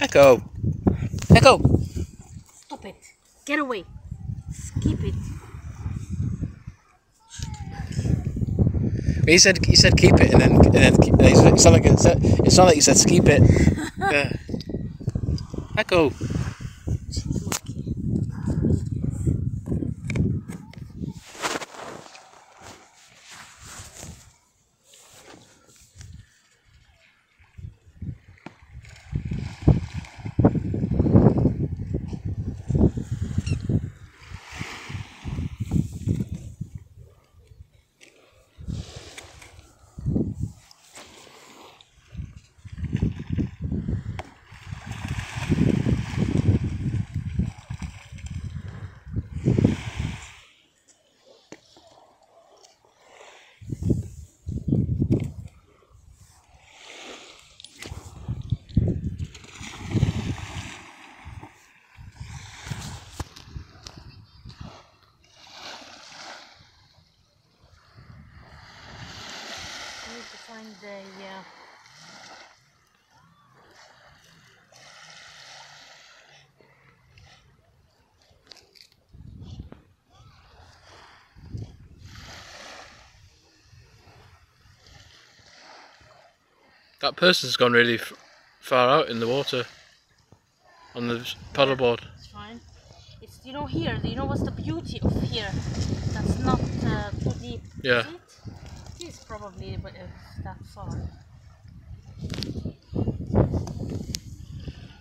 Echo. Echo. Stop it. Get away. Keep it. He said he said keep it and then and then it sounded like it, said, it sounded like he said keep it. Yeah. Echo. Find the uh, That person's gone really f- far out in the water on the paddleboard. It's fine. It's you know here. You know what's the beauty of here? That's not uh, too deep. Yeah. Is it? It is probably, but it's that far.